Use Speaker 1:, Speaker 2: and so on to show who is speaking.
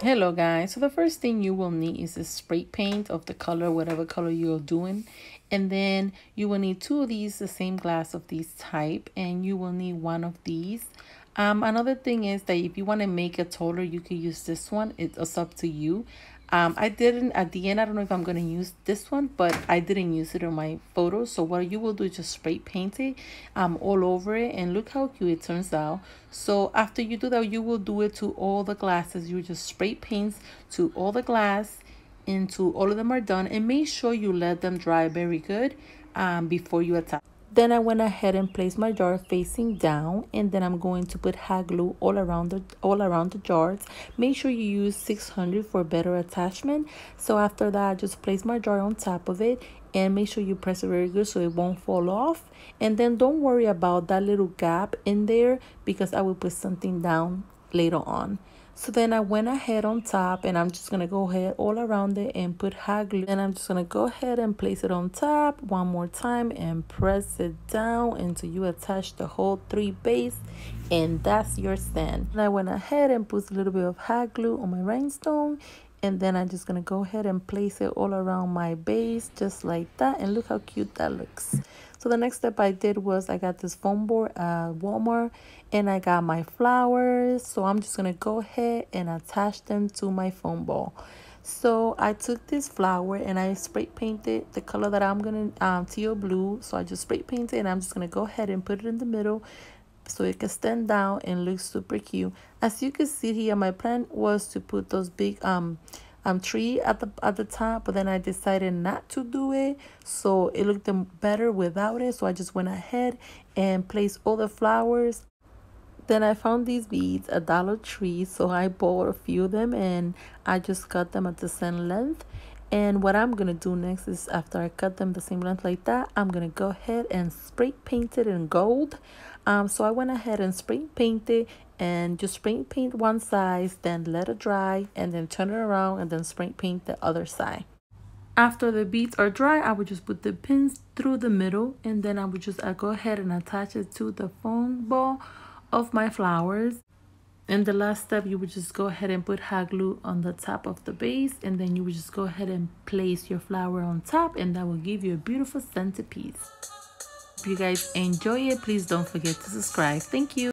Speaker 1: Hello guys, so the first thing you will need is a spray paint of the color, whatever color you're doing. And then you will need two of these, the same glass of these type, and you will need one of these. Um, another thing is that if you want to make it taller, you can use this one. It's up to you. Um, I didn't, at the end, I don't know if I'm going to use this one, but I didn't use it in my photos. So what you will do is just spray paint it um, all over it and look how cute it turns out. So after you do that, you will do it to all the glasses. You just spray paint to all the glass into all of them are done and make sure you let them dry very good um, before you attach. Then I went ahead and placed my jar facing down and then I'm going to put hot glue all around the all around the jars. Make sure you use 600 for better attachment. So after that, I just place my jar on top of it and make sure you press it very good so it won't fall off. And then don't worry about that little gap in there because I will put something down later on. So then I went ahead on top and I'm just going to go ahead all around it and put hot glue. And I'm just going to go ahead and place it on top one more time and press it down until you attach the whole three base and that's your stand. And I went ahead and put a little bit of hot glue on my rhinestone and then I'm just going to go ahead and place it all around my base just like that and look how cute that looks. So the next step I did was I got this foam board at Walmart and I got my flowers. So I'm just going to go ahead and attach them to my foam ball. So I took this flower and I spray painted the color that I'm going to, um, teal blue. So I just spray painted and I'm just going to go ahead and put it in the middle so it can stand down and look super cute. As you can see here, my plan was to put those big um um tree at the at the top but then i decided not to do it. So it looked better without it. So i just went ahead and placed all the flowers. Then i found these beads at dollar tree. So i bought a few of them and i just cut them at the same length and what i'm gonna do next is after i cut them the same length like that i'm gonna go ahead and spray paint it in gold. Um so i went ahead and spray painted and just spray paint one side then let it dry and then turn it around and then spray paint the other side. After the beads are dry i would just put the pins through the middle and then i would just I go ahead and attach it to the foam ball of my flowers and the last step you would just go ahead and put hot glue on the top of the base and then you would just go ahead and place your flower on top and that will give you a beautiful centerpiece. If you guys enjoy it please don't forget to subscribe. Thank you